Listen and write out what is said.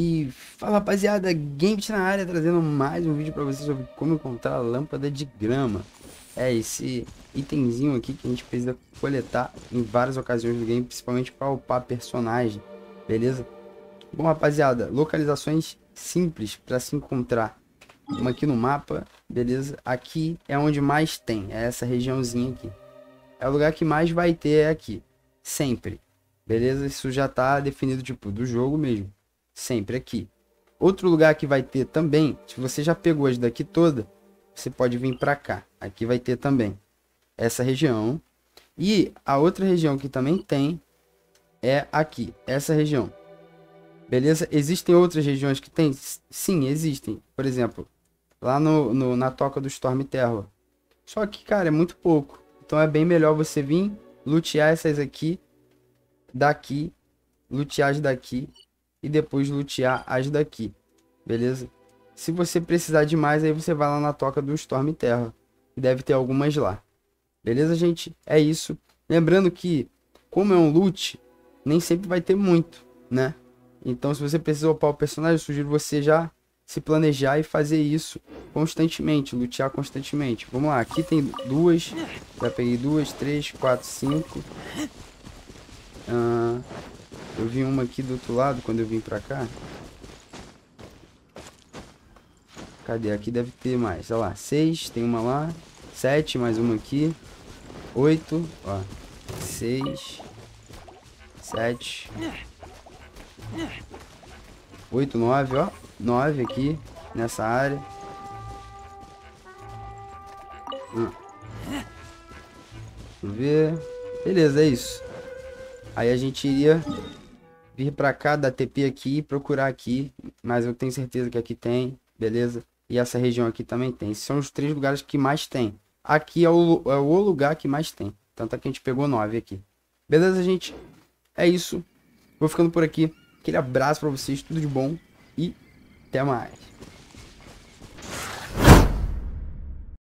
E fala rapaziada, Games na área trazendo mais um vídeo para vocês sobre como encontrar a lâmpada de grama. É esse itemzinho aqui que a gente precisa coletar em várias ocasiões do game, principalmente para upar personagem, beleza? Bom rapaziada, localizações simples para se encontrar. Uma aqui no mapa, beleza? Aqui é onde mais tem, é essa regiãozinha aqui. É o lugar que mais vai ter é aqui, sempre. Beleza? Isso já tá definido tipo do jogo mesmo sempre aqui. Outro lugar que vai ter também, se você já pegou as daqui toda, você pode vir para cá. Aqui vai ter também essa região. E a outra região que também tem é aqui, essa região. Beleza? Existem outras regiões que tem? Sim, existem. Por exemplo, lá no, no, na toca do Storm Terror. Só que, cara, é muito pouco. Então é bem melhor você vir lutear essas aqui, daqui, lutear as daqui e depois lutear as daqui, beleza? Se você precisar de mais, aí você vai lá na toca do Storm Terra, deve ter algumas lá. Beleza, gente? É isso. Lembrando que, como é um loot, nem sempre vai ter muito, né? Então, se você precisa upar o personagem, eu sugiro você já se planejar e fazer isso constantemente, lutear constantemente. Vamos lá, aqui tem duas, já peguei duas, três, quatro, cinco. Uh, eu vi uma aqui do outro lado quando eu vim pra cá. Cadê? Aqui deve ter mais. Olha lá. Seis. Tem uma lá. Sete. Mais uma aqui. Oito. Ó. Seis. Sete. Oito, nove, ó. Nove aqui. Nessa área. Hum. Vamos ver. Beleza, é isso. Aí a gente iria vir para cá da TP aqui procurar aqui, mas eu tenho certeza que aqui tem, beleza? E essa região aqui também tem. Esses são os três lugares que mais tem. Aqui é o, é o lugar que mais tem. Tanto é que a gente pegou nove aqui. Beleza, gente? É isso. Vou ficando por aqui. Aquele abraço para vocês, tudo de bom e até mais.